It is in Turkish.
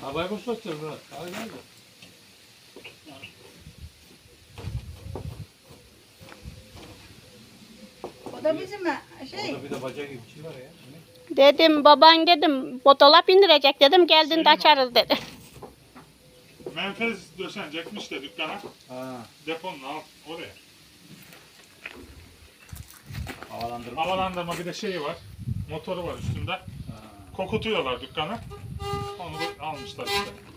Havayı mı sokacağız Murat? Hadi nerede? O da bizim şey. Orada bir de baca gibi bir şey var ya. Dedim baban dedim fotoğraf indirecek dedim geldiğinde açarız dedi. Menfez döşenecekmiş de dükkana. Ha, Deponun alt oraya. havalandırma. Havalandırma bir de şeyi var. Motoru var üstünde. Kokutuyorlar dükkanı. Onu almışlar işte.